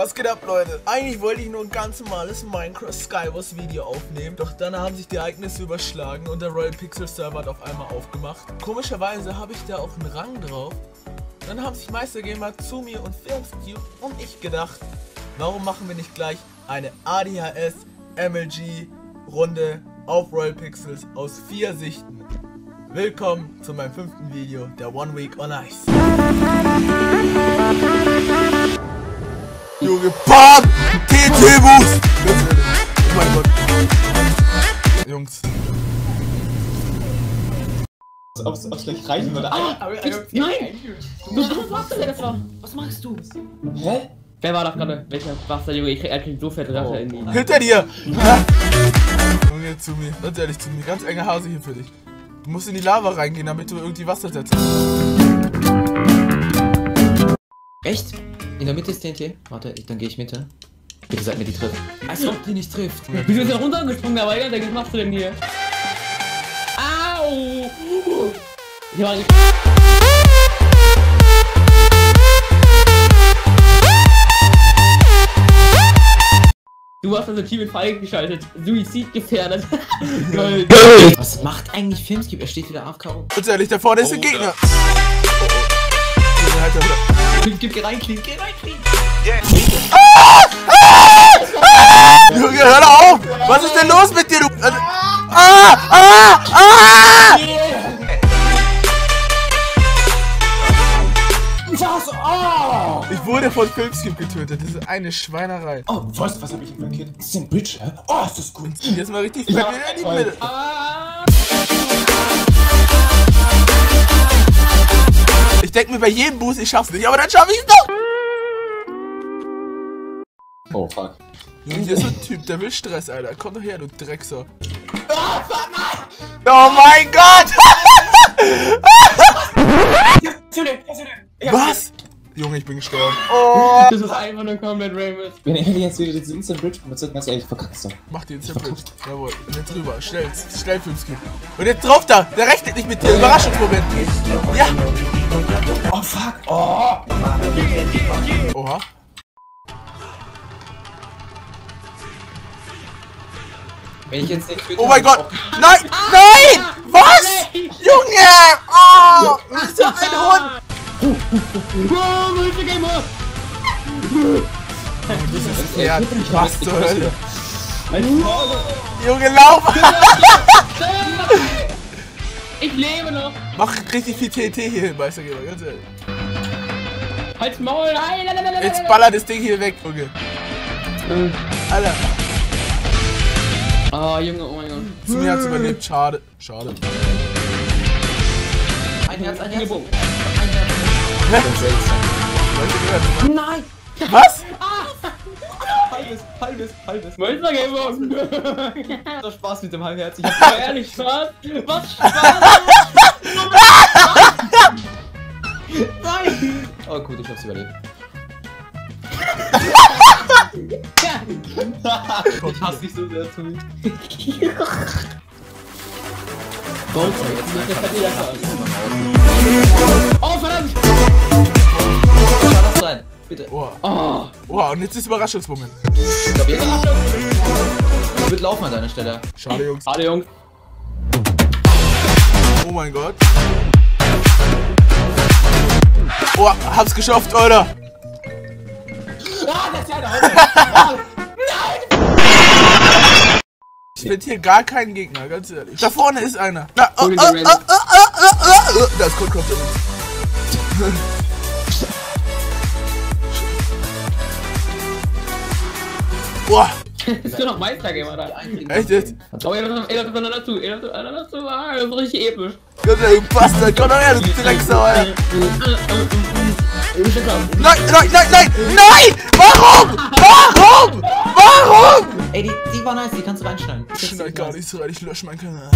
Was geht ab, Leute? Eigentlich wollte ich nur ein ganz normales Minecraft Skywars Video aufnehmen, doch dann haben sich die Ereignisse überschlagen und der Royal Pixel Server hat auf einmal aufgemacht. Komischerweise habe ich da auch einen Rang drauf. Dann haben sich Meister Gamer zu mir und Filmstube und ich gedacht, warum machen wir nicht gleich eine ADHS MLG Runde auf Royal Pixels aus vier Sichten. Willkommen zu meinem fünften Video der One Week on Ice. Junge, BAM! TT-Boost! Oh mein Gott. Jungs. Ob es gleich reichen würde. Ah, Nein! Was machst du denn das Was machst du? hä? Wer war das gerade? Welcher Bastard, Junge? Ich, er kriegt so fette Rache Oh. in die. Hinter dir! Junge, zu mir. Ganz ehrlich, zu mir. Ganz enge Hase hier für dich. Du musst in die Lava reingehen, damit du irgendwie Wasser setzt. Echt? In der Mitte ist TNT? Warte, ich, dann gehe ich Mitte. Bitte sag mir, die trifft. Als ob die nicht trifft. Wieso ist er runtergesprungen dabei? Alter, was machst du denn hier? Au! Ich war Du hast also Team in Fall geschaltet. Suizid gefährdet. Geil. Was macht eigentlich Filmskip? Er steht wieder AFK. Ganz ehrlich, da vorne ist ein Gegner. Junge, halt das- Filmskip, geh rein, clean, geh rein, clean. Junge, hör auf! Was ist denn los mit dir, du? Also- Ah! Ah! Ah! Was? Oh! Ich wurde von Filmskip getötet. Das ist eine Schweinerei. Oh, was? Was hab ich denn verkehrt? Das ist ein Bridge, hä? Oh, ist das gut. Jetzt mal richtig fett wieder in die Ich denke mir bei jedem Boost, ich schaff's nicht, aber dann schaff ich's doch! Oh, fuck. Hier ist so ein Typ, der will Stress, Alter. Komm doch her, du Dreckser. Oh mein Gott! Was? Junge, ich bin gestorben. Oh! Das ist einfach nur komplett Rainbow. Wenn er jetzt wieder diesen Instant Bridge benutzt, ganz ehrlich, verkackst du. Mach den Zerpitch. Jawohl. Und jetzt rüber. Schnell. Schnell Filmskip. Und jetzt drauf da. Der rechnet nicht mit dir. Überraschungsmoment. Ja. Oh, fuck. Oh! Oha. Wenn ich jetzt nicht Oh mein Gott. Nein. Nein. Was? Junge. Oh. Ja ein Hund. Wow, Hilfe, Gamer! Ja, was zur Hölle. Junge, lauf. Ich lebe noch! Mach richtig viel TNT hier hin, Meistergeber. Ganz ehrlich. Halt's Maul! Nein, nein, nein, nein, Jetzt baller das Ding hier weg, Junge. nein. Alter. Oh, Junge, oh mein Gott. Zu mir hat's überlebt. Schade. Schade. Ein Herz, ein Herz. Gebogen. Nein! Was? Halbes, halbes, halbes. Meister Gamer! Das Spaß mit dem Halbherz. Ich War ehrlich Spaß? Was Spaß? Nein! Oh gut, ich hab's überlebt. ich hasse dich so sehr zu Oh, verdammt! Schau das rein. Bitte. Oh. Oh, Oh, und jetzt ist Überraschungsmoment. Ich glaub, jetzt. Ich würde laufen an deiner Stelle. Schade, Jungs. schade, Jungs. Oh mein Gott. Oh, hab's geschafft, Alter. Ah, das ist ja der Ich finde hier gar keinen Gegner, ganz ehrlich. Da vorne ist einer. Da, oh, oh, oh, oh, dir, oh, oh, oh, oh. Da ist Kurt kommt er. Boah, Ist nur noch Meister Gamer da. echt jetzt? Oh, er läuft er läuft aufeinander zu. Er läuft aufeinander zu. Ah, das ist richtig episch. Ganz ehrlich, Bastard, komm doch her, du Drecksau, Alter. Nein, nein, nein, nein, nein! Warum? Warum? War nice, die kannst du reinschneiden. Ich schneid gar nicht so rein, ich lösche meinen Kanal.